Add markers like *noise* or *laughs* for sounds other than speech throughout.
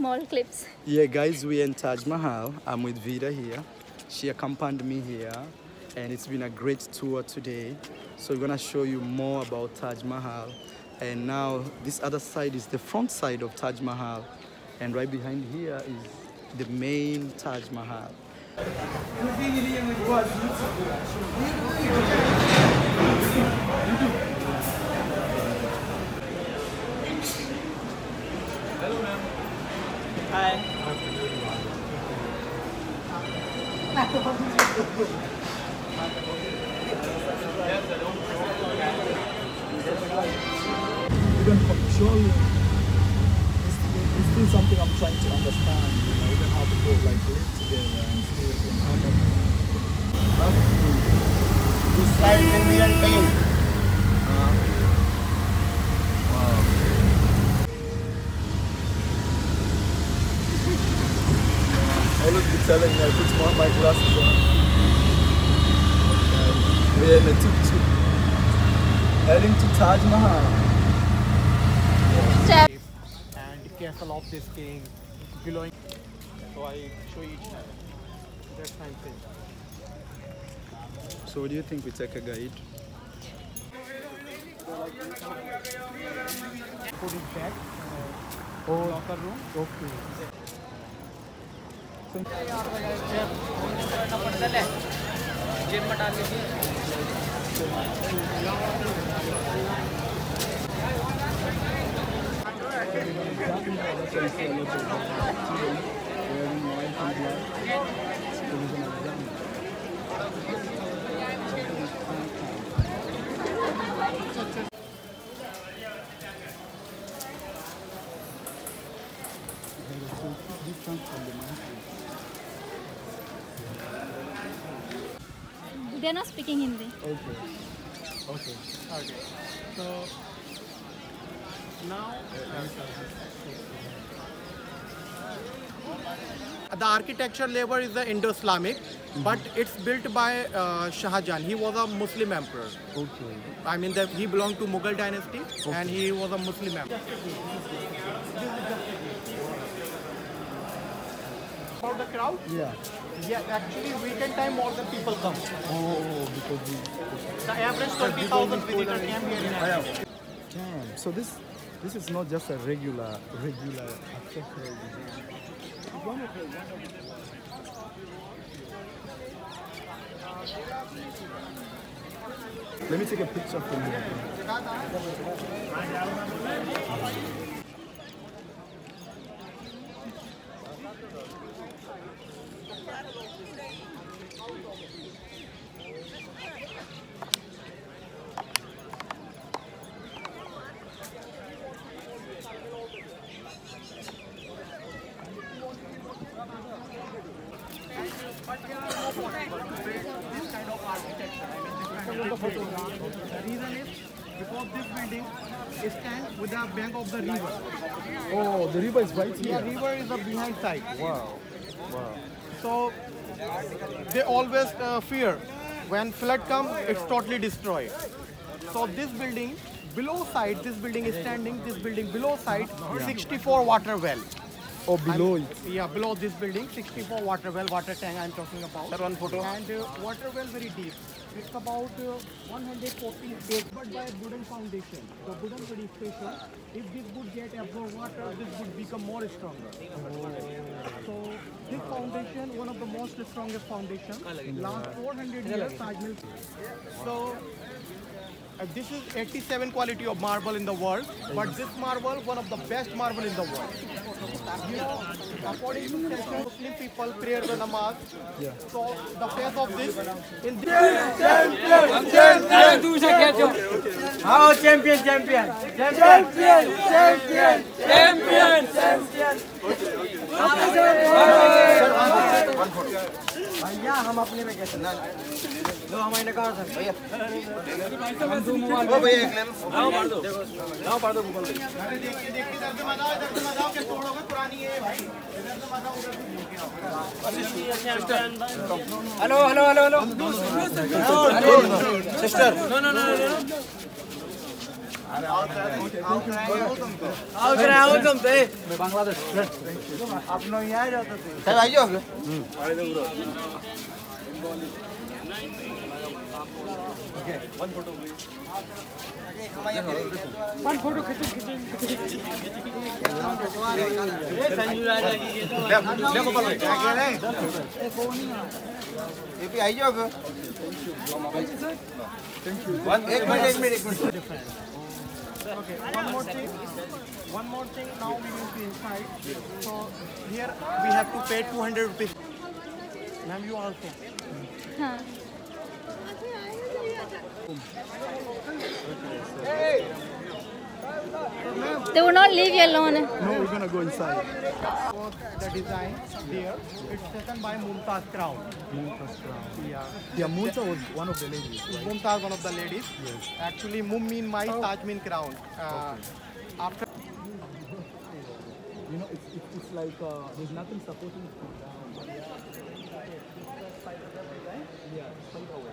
small clips. Yeah, guys, we're in Taj Mahal. I'm with Vida here. She accompanied me here, and it's been a great tour today. So we're gonna show you more about Taj Mahal. And now this other side is the front side of Taj Mahal, and right behind here is the main Taj Mahal. Even surely it's, it's still something I'm trying to understand, you know, even how people like live together and still in harmony. Be unpaid. Always be telling me I put my, my glasses on. We're in a tuk-tuk heading to Taj Mahal. Step. and the castle of this king belonging. So I show you that kind of thing. So what do you think we take a guide? Put it back. Uh, Oh, locker room. okay. different from the mountain. They're not speaking Hindi. Okay. Okay. Okay. So now the architecture level is the Indo-Islamic, but it's built by uh, Shah Jahan. He was a Muslim emperor. Okay. I mean, that he belonged to Mughal dynasty, and he was a Muslim emperor. For the crowd, Yeah. yeah, actually weekend time more than people come. Oh, because we. The average 20,000 visitors came here in. Damn. So this this is not just a regular regular. Let me take a picture from you. The reason is because this building stands with the bank of the river. Oh, the river is right The here. river is the behind side. Wow. Wow. So they always uh, fear when flood comes, it's totally destroyed. So this building below side, this building is standing. This building below side, 64 water well. Oh, below it. Yeah, below this building, 64 water well, water tank I'm talking about. Sir, one photo. And uh, water well very deep. It's about uh, 140 feet, but by wooden foundation. The wooden special. If this would get absorb water, this would become more stronger. So this foundation, one of the most strongest foundation, last 400 years. Taj Mahal. So Uh, this is 87 quality of marble in the world, but this marble, one of the best marble in the world. You know, according to tradition, Muslim people pray the namaz. Yeah. So the face of this in this How champion, champion, champion, champion, champion, champion. भैया हम अपने में कैसे लो हमारी कहा sir भैया। हम दो मोबाइल ओ भैया एक लेम लाओ दो। लाओ दो गूगल अरे इधर इधर तोड़ोगे पुरानी है भाई इधर उधर hello. Hello hello hello. Sister. No no no. अगर आओ तुम ते बांग्लादेश अपनो यहाँ रहते थे सर आइयो हम्म अरे तो bro okay one photo one photo खींचो खींचो संजू राजा की ये तो ले को बोलो क्या कह रहे ये भी आइयो थैंक यू एक एक मिनट एक minute. Okay, one more thing. One more thing. Now we will be inside. So here we have to pay 200 rupees. Ma'am, you also. हाँ They would not leave you alone. No, we're gonna go inside. The design there, it's taken by Mumtaz Crown. Yeah. Yeah, Munta was one of the ladies. Mumtaz, one of the ladies. Yes. Actually, Mum mean my, Taj mean crown. Uh, After You know, it's, it's, it's like uh, there's nothing supporting it from down. Yeah, straight away.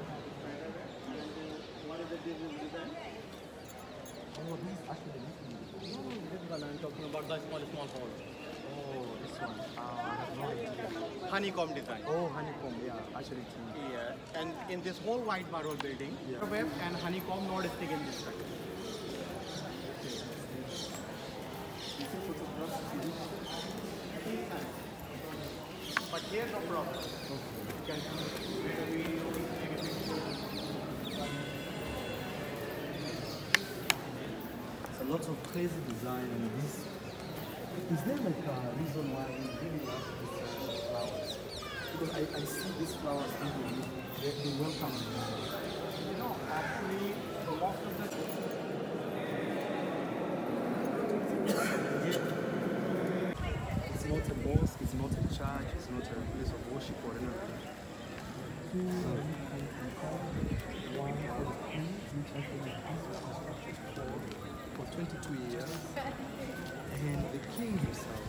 This is actually talking about the small, small hole. Oh, this one. Uh, no. Honeycomb design. Oh, honeycomb. Yeah, actually, Yeah. And in this whole white marble building, web and honeycomb node stick in this structure. It's a lot of crazy design and this. Is there like a reason why we really love this kind of flowers? Because I, I see these flowers people they, they welcome me. You know, actually, the most of the It's not a mosque, it's not a church, it's not a place of worship or anything. For 22 years, and the king himself.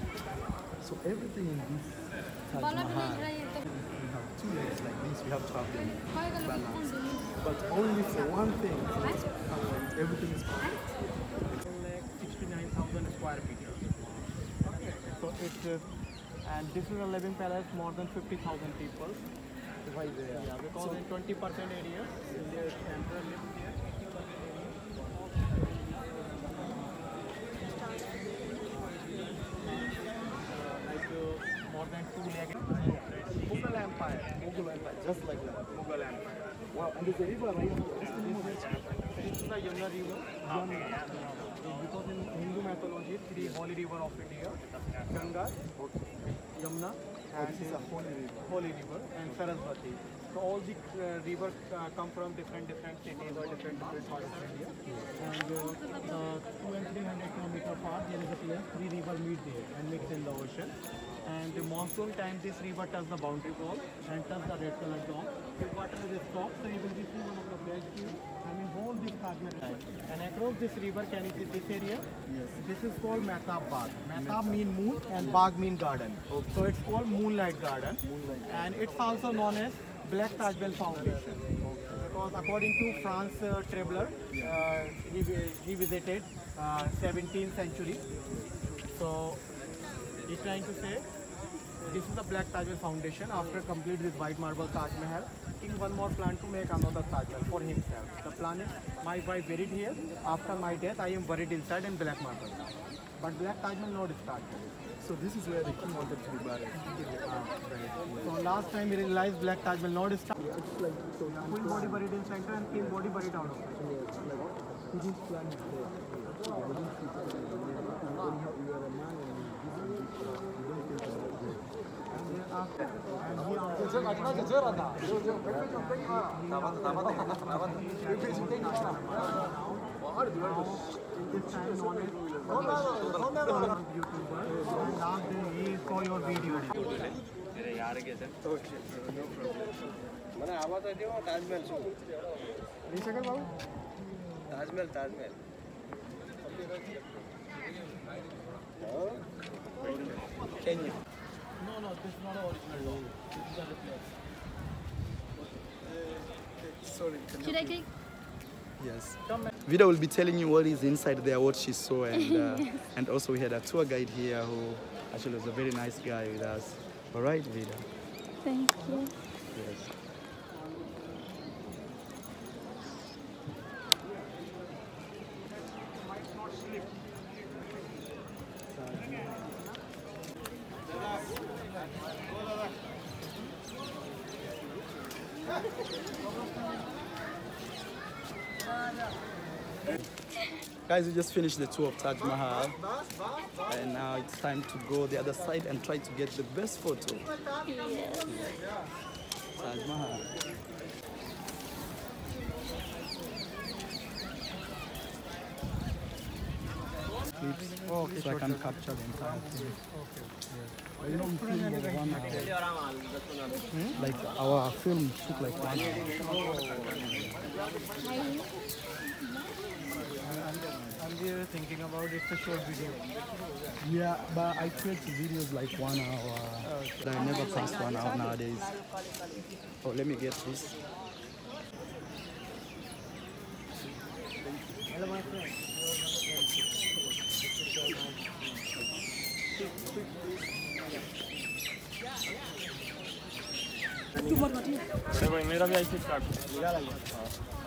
So everything in this Taj Mahal, we have two legs like this, we have to have them balanced. But only for one thing, and everything is like 69,000 square meter. So it's uh, and this is a living palace more than 50,000 people. why there. Yeah, because in 20% area, India is emperor lives here. Like uh, more than two lakh. Mughal Empire. Mughal Empire, just like that. Mughal Empire. Wow, and there's a river right here. What's the name of it? This the Yamuna River. Yamuna. Because in Hindu mythology, three holy river of India, Ganga, Yamuna, and This is a holy river. holy river and Saraswati. So all the uh, rivers uh, come from different different cities or different different parts of India. And uh, uh, two and three apart, there is a place three rivers meet there and mix in the ocean. And the monsoon time, this river touch the boundary wall and touch the red color dome. The water is stopped, so you will be seeing one of the best view. I mean, whole this line. And across this river, can you see this area? Yes. This is called Mehtab Bagh. Mehtab mean moon and Bagh mean garden. So it's called Moonlight Garden. Moonlight. And it's also known as Black Taj Mahal Foundation. Because according to France uh, traveler, uh, he, he visited uh, 17th century. So he's trying to say this is the Black Taj Mahal Foundation. After complete this white marble Taj Mahal, he one more plan to make another Taj Mahal for himself. The plan is my wife buried here. After my death, I am buried inside in black marble. But Black Taj Mahal not started. So this is where the king wanted to be buried. So last time we realized Black Taj Mahal not started. It's like so Queen body buried in center and king body buried out of it. it there. He didn't see it. When you you are a man and you Kenya. No, no, this is not original. This is a replace. Sorry, Should I take? Yes. Vida will be telling you what is inside there, what she saw, and uh, *laughs* and also we had a tour guide here who actually was a very nice guy with us. All right, Vida. Thank you. Yes. Guys, we just finished the tour of Taj Mahal, and now it's time to go the other side and try to get the best photo. Yes. Taj Mahal. Clips, so I can capture the entire thing. Filmed over one hour. Hmm? Like our film took like one hour. And we were thinking about it's a short video. Yeah, but I create videos like one hour. But I never pass one hour nowadays. Oh, let me get this.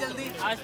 जल्दी। आज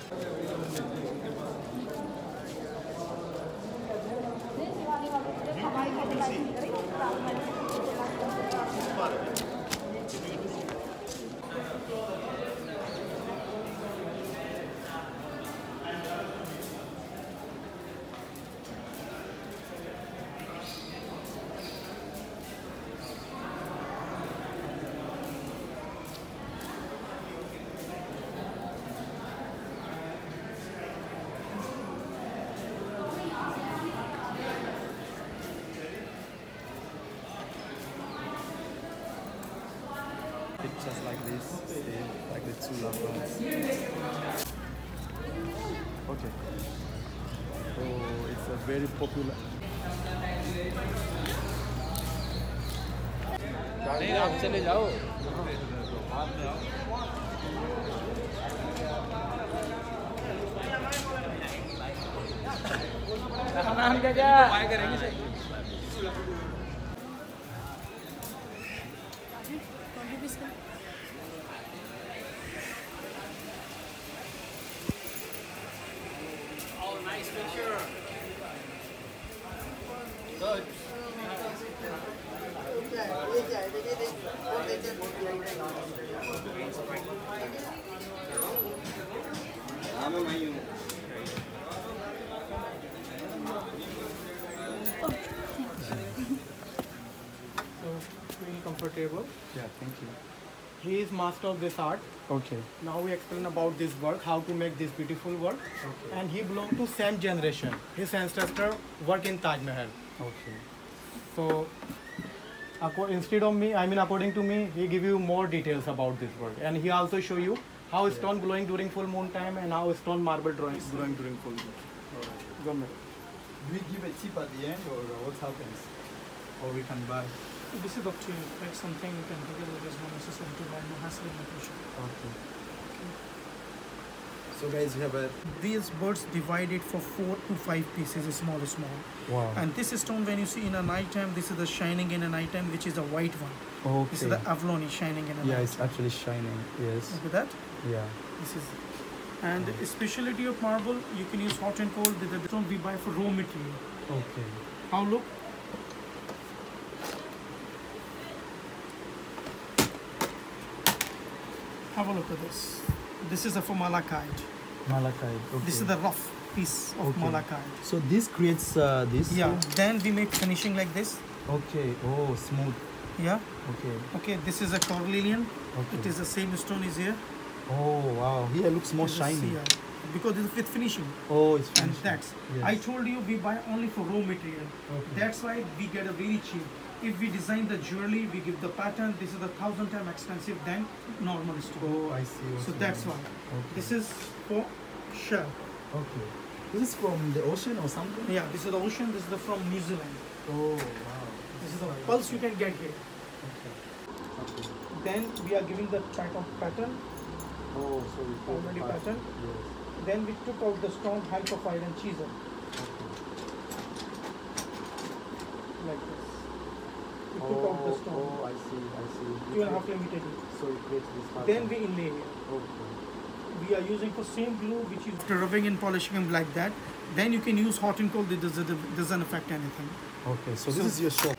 Oh, it's a very popular. So comfortable. Yeah, thank you. He is master of this art. Okay. Now we explain about this work, how to make this beautiful work. Okay. And he belonged to same generation. His ancestor work in Taj Mahal. Okay. So instead of me, I mean according to me, he give you more details about this work. And he also show you how stone glowing during full moon time and how stone marble drawing glowing during full moon. Go ahead. Do we give a tip at the end or what happens? Or we can buy? This is up to you. Like something you can take it, there's no necessity to buy, no hassle, no pressure. Okay. So guys, we have a These birds divided for four to five pieces, small, small. wow. And this stone, when you see in a night time, this is the shining in a night time, which is a white one. okay. This is the Avalon shining in a yeah, night. Yeah, it's actually shining. Yes. Look at that. Yeah. This is. And the specialty of marble, you can use hot and cold. The the stone we buy for raw material. Okay. Now look. Have a look at this. This is a for malachite. Malachite. Okay. This is the rough piece of Okay. malachite. So this creates uh, this. Yeah. thing? Then we make finishing like this. Okay. Oh, smooth. Yeah. Okay. Okay. This is a cornelian. Okay. It is the same stone is here. Oh wow. Here looks more This shiny. here. Because it's with finishing. Oh, it's And finished. that's Yes. I told you we buy only for raw material. Okay. That's why we get a very cheap. If we design the jewelry, we give the pattern. This is a thousand times expensive than normal stone. Oh, I see. So that's why. Okay. This is for shell. Okay. This is from the ocean or something? Yeah, this is the ocean. This is the from New Zealand. Oh wow. This is the pulse you can get here. Okay. Okay. Then we are giving the type of pattern, Oh, so we already pattern. Yes. Then we took out the stone, halcophile and chisel Okay. like this. We took out the Oh, stone, oh, I see. I see. two and a half limited. So it creates this pattern. Then we inlay here. Okay. We are using for same glue which is after rubbing and polishing them like that. Then you can use hot and cold. It doesn't, doesn't affect anything. Okay. So this is your shop.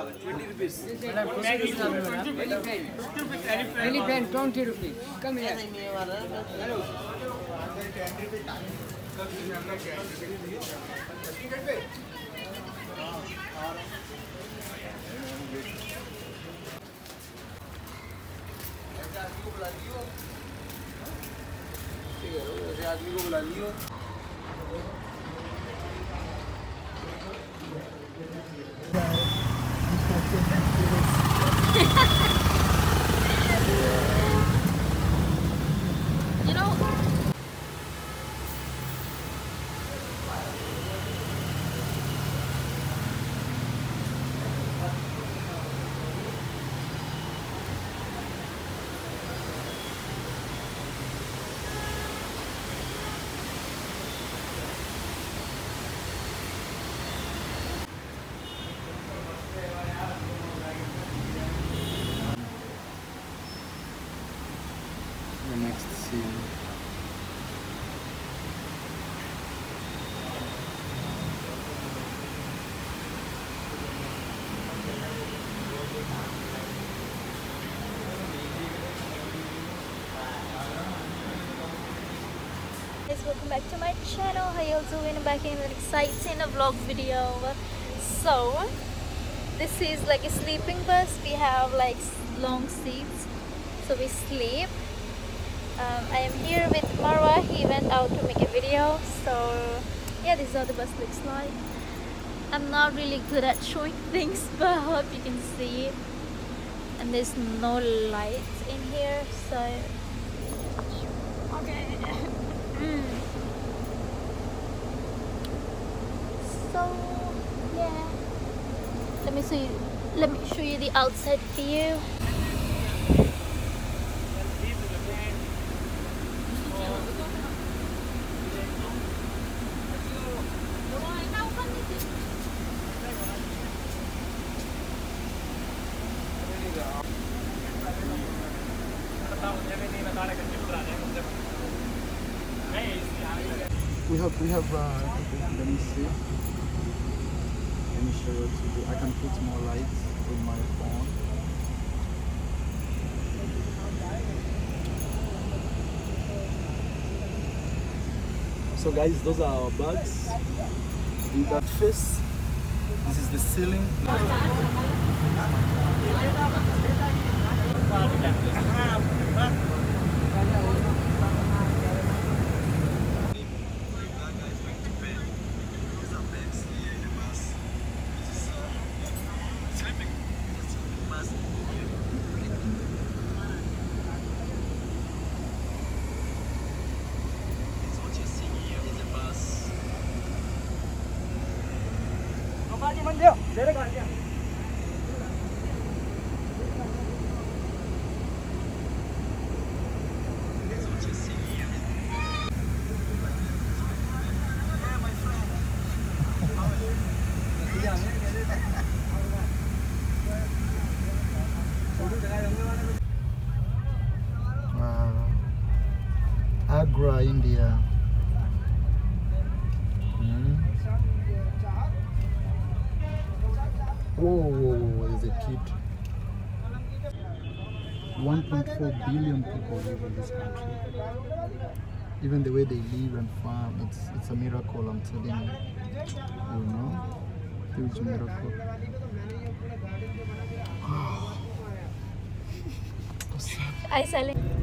Twenty rupees elephant twenty rupees कम है आदमी को बुला लियो here. You back to my channel. How you all doing? Back in an exciting vlog video. So, this is like a sleeping bus. We have like long seats, so we sleep. Um, I am here with Marwa. He went out to make a video. So, yeah, this is how the bus looks like. I'm not really good at showing *laughs* things, but I hope you can see. And there's no lights in here, so okay. Mm. So yeah, let me see. Let me show you the outside view. sure to do. I can put more lights in my phone. So guys, those are our bags. In that face, this is the ceiling. 1.4 billion people live in this country. Even the way they live and farm, it's it's a miracle, I'm telling you. You know? Huge miracle. *sighs* I selling.